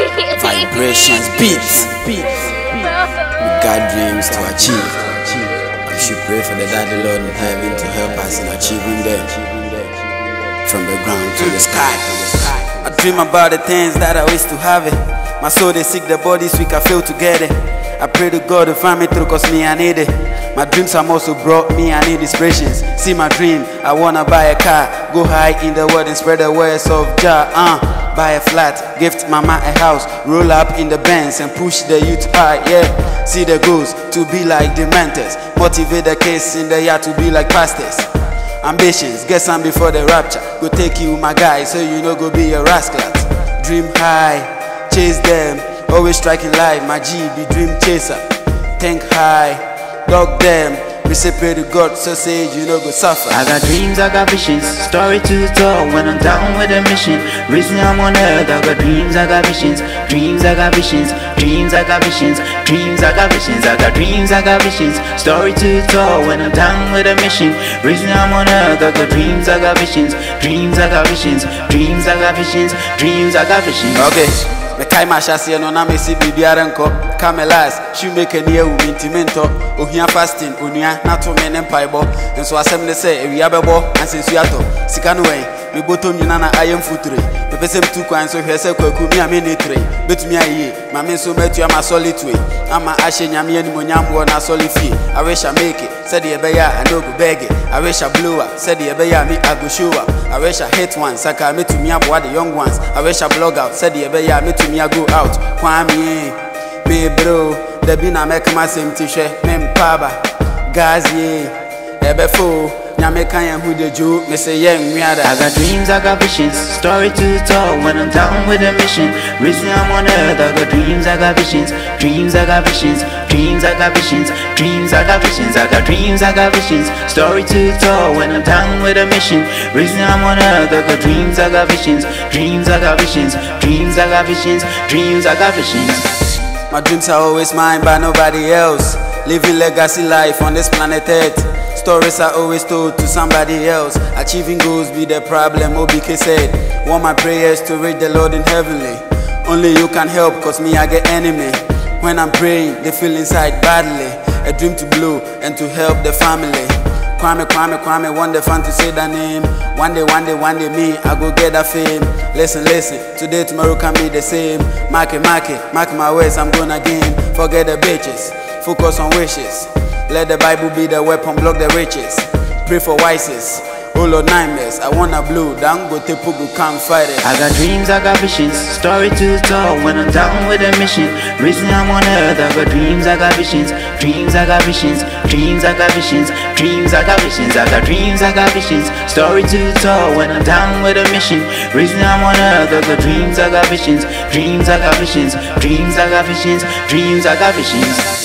Vibrations, beats, beats. We got dreams to achieve. We should pray for the Daddy Lord in heaven to help us in achieving them. From the ground to the sky. I dream about the things that I wish to have it. My soul they seek the bodies we can feel together. I pray to God to find me through cause me I need it. My dreams have also brought me I need inspirations. See my dream, I wanna buy a car, go high in the world and spread the words of Jah. Uh buy a flat, gift mama a house, roll up in the Benz and push the youth high, yeah. See the goals to be like the mentors, motivate the kids in the yard to be like pastors. Ambitions, get some before the rapture. Go take you, my guy, so you know go be a rascal. Dream high, chase them, always striking life. My G be dream chaser. Think high, dog them. We pray to God, so say you know go suffer. I got dreams, I got visions, story to tell when I'm down with a mission. Reason I'm on earth, I got dreams, I got visions, dreams, I got visions, dreams, I got visions, dreams, I got visions, I got dreams, I got visions, story to tell when I'm down with a mission. Reason I'm on earth, I got dreams, I got visions, dreams, I got visions, dreams, I got visions, dreams, I got visions. Okay. Mekae mahyɛseɛ no na mesi biribiara nkɔ camelas shoemaker ni awu me ntimi ntɔ ohia fasting onua na to me ne mpaebɔ nso asɛm ne sɛ awia bɛbɔ ansensu atɔ sika no wɛn mebɔtɔ nwina na ayɛ mfutire bɛsɛ mtu kwan so hwɛ sɛ kwaku mi a me ne tire bɛtumi ayie ma me nso bɛtua m'asɔle toe ama ahyɛ nyame animonyamboɔ no asɔle fie. Awɛhyɛ meeke sɛdeɛ ɛbɛyɛ a ɛne ogu bɛɛge awɛhyɛ blowa sɛdeɛ ɛbɛyɛ a me agoshowa awɛhyɛ hit one saka mɛtumi aboa the young ones. Awɛhyɛ blog out sɛdeɛ ɛbɛyɛ a mɛtumi ago out. Kwan mie mebreo dabi na mɛkama sɛm ti hwɛ mempaba gasie ɛbɛfoo nyame ka yɛn ho de dwo me sɛ yɛ nwiada I got dreams, I got visions, story to tell when I'm down with a mission. Reason I'm on earth, I got dreams, I got visions, dreams, I got visions, dreams, I got visions, dreams, I got visions, I got dreams, I got visions, story to tell when I'm down with a mission. Reason I'm on earth, I got dreams, I got visions, dreams, I got visions, dreams, I got visions, dreams, I got visions. My dreams are always mine by nobody else. Living legacy life on this planet Earth. Stories are always told to somebody else. Achieving goals be the problem, OBK said. Want my prayers to reach the Lord in heavenly. Only you can help, cause me I get enemy. When I'm praying, they feel inside badly. A dream to blow and to help the family. Kwame, Kwame, Kwame, want the fan to say that name. One day, one day, one day, me, I go get that fame. Listen, listen, today, tomorrow can be the same. Mark it, mark it, mark my words, I'm gonna gain. Forget the bitches, focus on wishes. Let the Bible be the weapon, block the riches. Pray for wises. Oh Lord, nightmares. I wanna blow, down go te pugu, can't fight it. I got dreams, I got visions, story to tell when I'm down with a mission. Reason I'm on earth, I got dreams, I got visions, dreams, I got visions, dreams, I got visions, dreams, I got visions, I got dreams, I got visions, story to tell when I'm down with a mission. Reason I'm on earth, I got dreams, I got visions, dreams, I got visions, dreams, I got visions, dreams, I got visions.